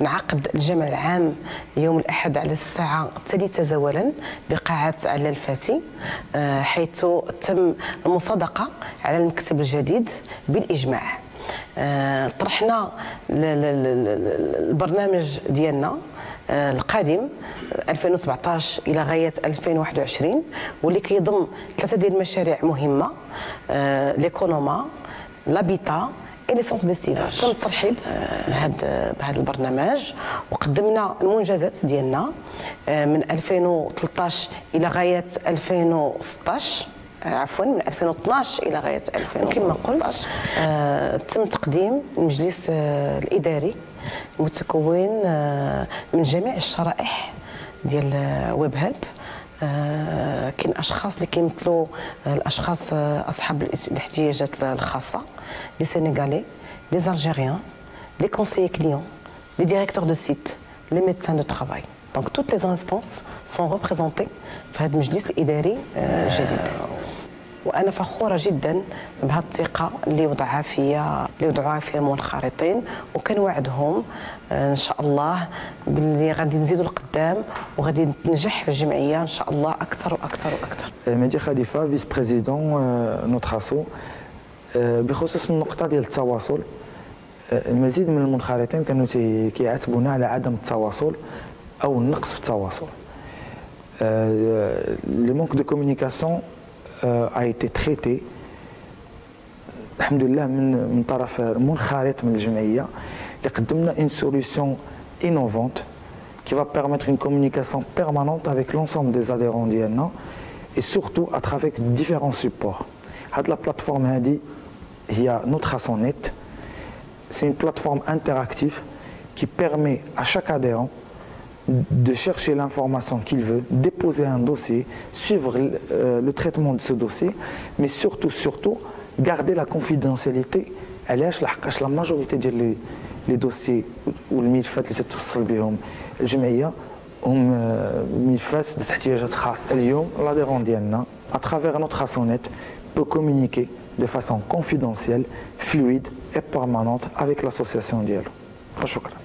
نعقد الجمع العام يوم الأحد على الساعة الثالثة زوالا بقاعة على الفاسي آه، حيث تم المصادقة على المكتب الجديد بالإجماع. آه، طرحنا البرنامج ديالنا آه، القادم 2017 إلى غاية 2021 واللي كيضم ثلاثة ديال المشاريع مهمة ليكونوما لابيتا الي سونتر ديستيفاج تم الترحيب. بهذا بهذا البرنامج. وقدمنا المنجزات ديالنا آه، من 2013 إلى غاية 2016 آه، عفوا من 2012 إلى غاية 2000 كما قلت. آه تم تقديم المجلس آه الإداري متكون آه من جميع الشرائح ديال ويب هيلب. آه كاين أشخاص اللي كيمثلوا الأشخاص آه أصحاب الاحتياجات الخاصة les Sénégalais les Algériens les conseillers clients les directeurs de site les médecins de travail donc toutes les instances sont représentées في هذا المجلس الإداري الجديد وأنا فخورة جدا بهذه الثقه اللي وضعها فيا اللي وضعوها فيا المنخرطين وكنوعدهم آه، إن شاء الله باللي غادي نزيدوا لقدام وغادي تنجح الجمعية إن شاء الله أكثر وأكثر وأكثر. مهدي خليفة vice-président Notrasso بخصوص النقطة ديال التواصل آه، المزيد من المنخرطين كانوا كيعاتبونا على عدم التواصل أو النقص في التواصل. le manque de communication a été traité الحمد لله من من طرف منخرط من الجمعيه اللي قدمنا une solution innovante qui va permettre une communication permanente avec l'ensemble des adhérents d'IANA et surtout à travers différents supports. La plateforme هذه هي notre net. C'est une plateforme interactive qui permet à chaque adhérent de chercher l'information qu'il veut, déposer un dossier, suivre le, euh, le, traitement de ce dossier, mais surtout, surtout, garder la confidentialité. علاش لحقاش لا ماجوريتي ديال لي دوسيي والملفات اللي تتوصل بهم الجمعيه هم ملفات ذات احتياجات خاصه اليوم لاديرون ديالنا اترافيغ نوتر راسونيت بو كومونيكي de façon confidentielle, fluide et permanente avec l'association ديالو. شكرا.